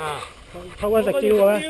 à. không có giặc chiêu rồi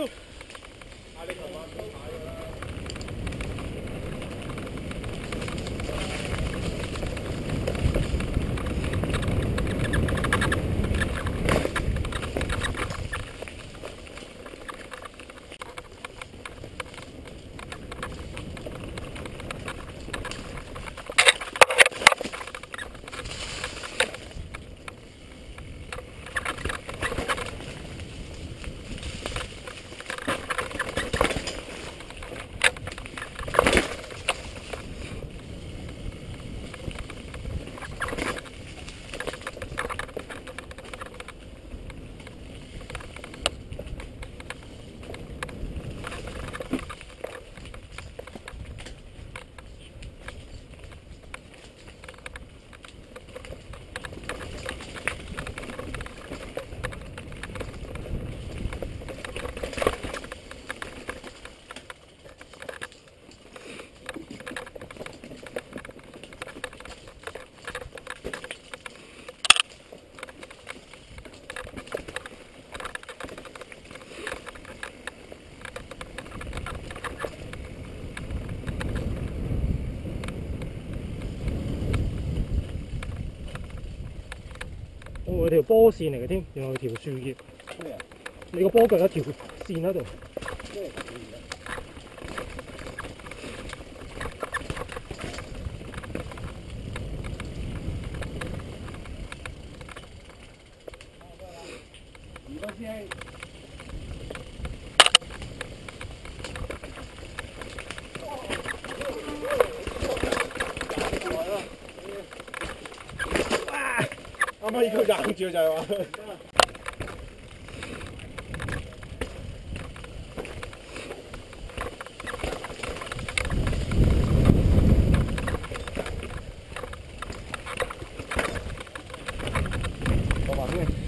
咩？我條波線嚟嘅添，原來條樹葉。咩啊？你個波腳有條線喺度。咩如果師兄，啱啱呢個硬住就係話。我話咩？算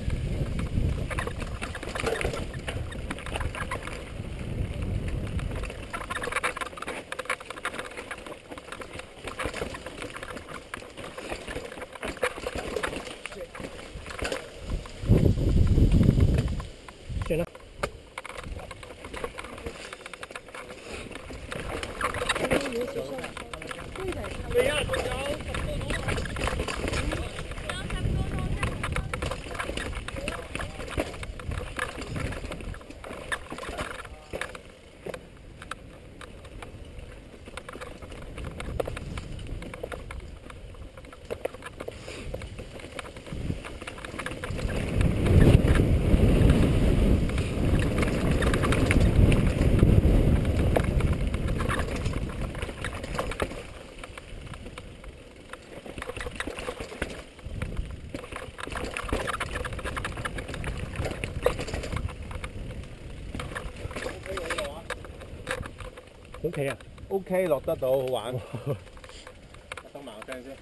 对呀해 주. 好企啊！ O K 落得到，好玩。收埋个声先。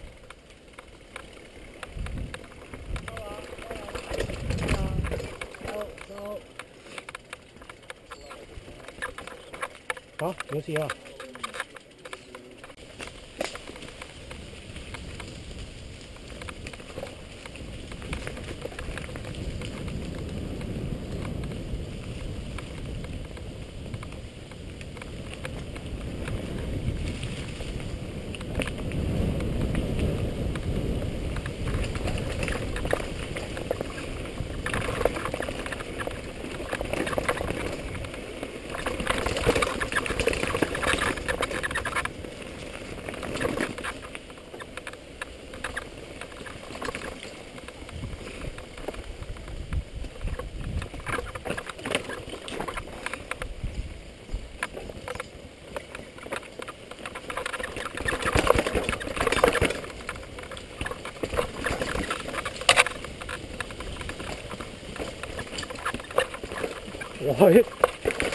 吓冇事啊！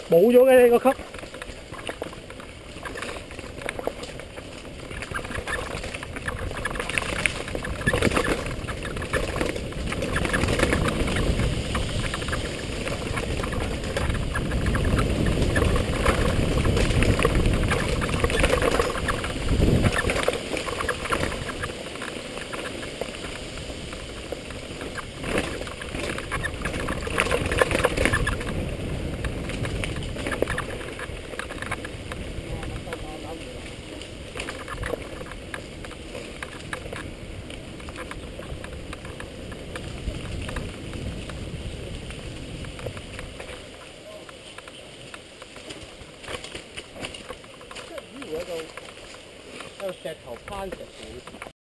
冇咗嘅你個級。Danke.